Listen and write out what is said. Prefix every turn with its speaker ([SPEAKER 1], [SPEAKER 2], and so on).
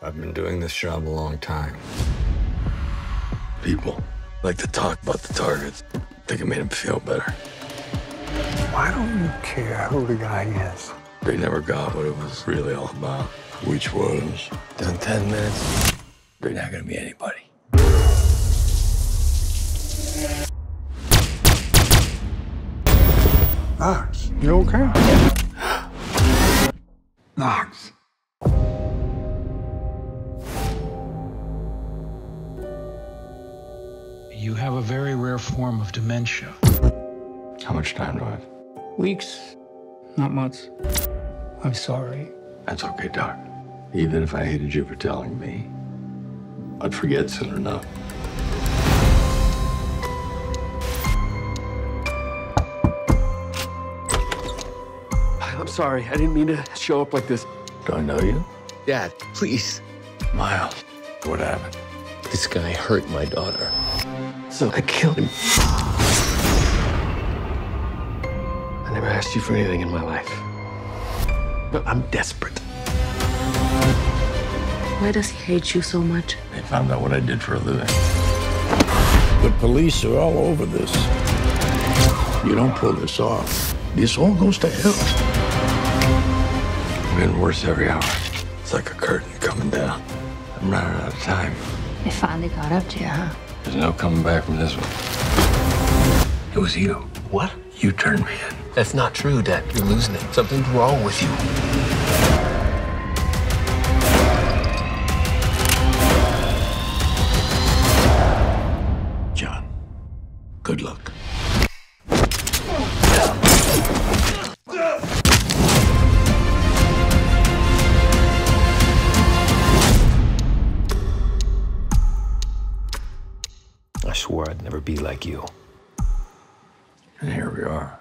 [SPEAKER 1] I've been doing this job a long time.
[SPEAKER 2] People like to talk about the targets. Think it made them feel better.
[SPEAKER 3] Why don't you care who the guy is?
[SPEAKER 2] They never got what it was really all about.
[SPEAKER 1] Which was?
[SPEAKER 2] In 10 minutes, they're not gonna be anybody.
[SPEAKER 3] Knox, you okay? Knox.
[SPEAKER 4] You have a very rare form of dementia.
[SPEAKER 2] How much time do I have?
[SPEAKER 5] Weeks, not months. I'm sorry.
[SPEAKER 2] That's okay, Doc. Even if I hated you for telling me, I'd forget soon enough.
[SPEAKER 6] I'm sorry. I didn't mean to show up like this.
[SPEAKER 2] Do I know you?
[SPEAKER 6] Dad, please.
[SPEAKER 2] Miles. What happened?
[SPEAKER 6] This guy hurt my daughter. So I killed him. I never asked you for anything in my life. But I'm desperate.
[SPEAKER 7] Why does he hate you so much?
[SPEAKER 2] They found out what I did for a living.
[SPEAKER 8] The police are all over this. You don't pull this off, this all goes to hell.
[SPEAKER 2] I'm getting worse every hour. It's like a curtain coming down. I'm running out of time.
[SPEAKER 7] They finally got up to you, huh?
[SPEAKER 2] There's no coming back from this one. It was you.
[SPEAKER 6] What?
[SPEAKER 2] You turned me in.
[SPEAKER 6] That's not true, Dad. You're losing it. Something's wrong with you.
[SPEAKER 8] John, good luck.
[SPEAKER 6] Swore I'd never be like you.
[SPEAKER 2] And here we are.